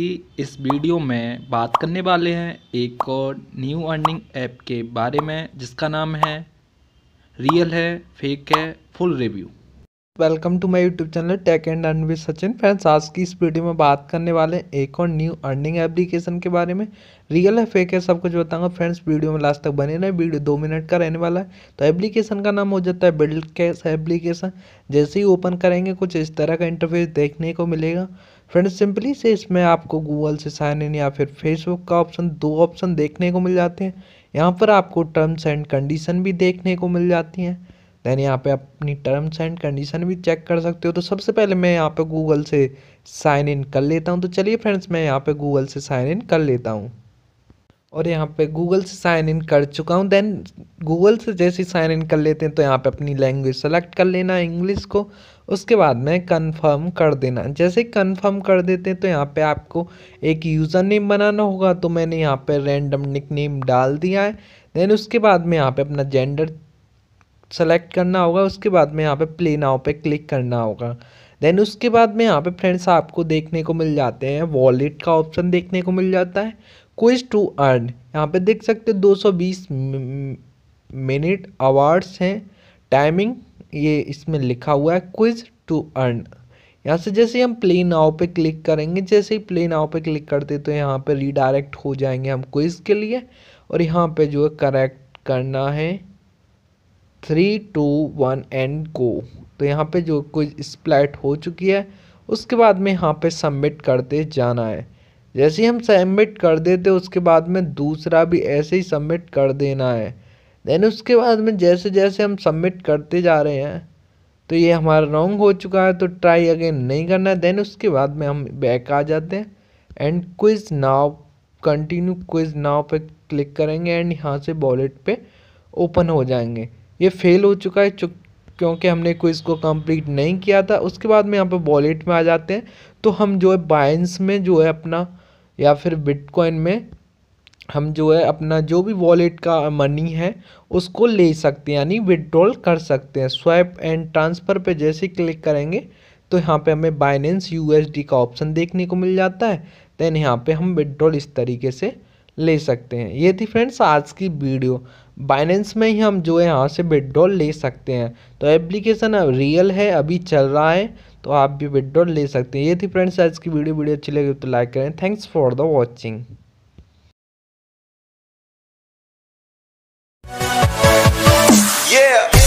की इस वीडियो में बात करने वाले हैं एक और न्यू अर्निंग ऐप के बारे में, जिसका नाम है रियल है, फेक है, full review. Welcome to my YouTube channel tech and earn with Sachin. Friends, आज की इस वीडियो में बात करने वाले हैं एक और न्यू अर्निंग एप्लीकेशन के बारे में। रियल है, फेक है, सब कुछ बताऊँगा। फ्रेंड्स, वीडियो में लास्ट तक बने रहे। वीडियो दो मिनट का रहने वाला है। तो एप्लीकेशन का नाम हो जाता है बिल्ड कैश एप्लीकेशन। जैसे ही ओपन करेंगे, कुछ इस तरह का इंटरफेस देखने को मिलेगा। फ्रेंड्स सिंपली से इसमें आपको गूगल से साइन इन या फिर फेसबुक का ऑप्शन दो ऑप्शन देखने को मिल जाते हैं। यहाँ पर आपको टर्म्स एंड कंडीशन भी देखने को मिल जाती हैं। देन यहाँ पे अपनी टर्म्स एंड कंडीशन भी चेक कर सकते हो। तो सबसे पहले मैं यहाँ पे गूगल से साइन इन कर लेता हूँ। तो चलिए फ्रेंड्स मैं यहाँ पे गूगल से साइन इन कर लेता हूँ। और यहाँ पे गूगल से साइन इन कर चुका हूँ। देन गूगल से जैसे साइन इन कर लेते हैं तो यहाँ पे अपनी लैंग्वेज सेलेक्ट कर लेना इंग्लिश को। उसके बाद में कंफर्म कर देना। जैसे कंफर्म कर देते हैं तो यहाँ पे आपको एक यूज़र नेम बनाना होगा। तो मैंने यहाँ पे रैंडम निक नेम डाल दिया है। देन उसके बाद में यहाँ पे अपना जेंडर सेलेक्ट करना होगा। उसके बाद में यहाँ पे प्ले नाव पे क्लिक करना होगा। देन उसके बाद में यहाँ पे फ्रेंड्स आपको देखने को मिल जाते हैं। वॉलेट का ऑप्शन देखने को मिल जाता है। क्विज टू अर्न यहाँ पे देख सकते हैं 220 मिनट आवर्स हैं. टाइमिंग ये इसमें लिखा हुआ है क्विज टू अर्न यहाँ से जैसे हम प्ले नाव पे क्लिक करेंगे, जैसे ही प्ले नाव पे क्लिक करते तो यहाँ पे रीडायरेक्ट हो जाएँगे हम क्विज के लिए. और यहाँ पे जो है करेक्ट करना है. Three two one and go तो यहाँ पे जो कुछ स्प्लैट हो चुकी है, उसके बाद में यहाँ पे सबमिट करते जाना है. जैसे ही हम सबमिट कर देते उसके बाद में दूसरा भी ऐसे ही सबमिट कर देना है। देन उसके बाद में जैसे जैसे हम सबमिट करते जा रहे हैं तो ये हमारा रॉन्ग हो चुका है तो ट्राई अगेन नहीं करना है। देन उसके बाद में हम बैक आ जाते हैं and quiz now continue quiz now पे क्लिक करेंगे एंड यहाँ से वॉलेट पे ओपन हो जाएँगे। ये फेल हो चुका है क्योंकि हमने क्विज़ को कंप्लीट नहीं किया था। उसके बाद में यहाँ पे वॉलेट में आ जाते हैं तो हम जो है बाइंस में जो है अपना या फिर बिटकॉइन में हम जो है अपना जो भी वॉलेट का मनी है, उसको ले सकते हैं, यानी विड्रॉल कर सकते हैं। स्वैप एंड ट्रांसफ़र पे जैसे क्लिक करेंगे तो यहाँ पे हमें बाइनेंस यूएसडी का ऑप्शन देखने को मिल जाता है। देन यहाँ पे हम विड्रॉल इस तरीके से ले सकते हैं। ये थी फ्रेंड्स आज की वीडियो बाइनेंस में ही हम जो है यहाँ से विड्रॉल ले सकते हैं। तो एप्लीकेशन अब रियल है, अभी चल रहा है तो आप भी विड्रॉल ले सकते हैं। ये थी फ्रेंड्स आज की वीडियो। वीडियो अच्छी लगी तो लाइक करें। Thanks for the watching Yeah.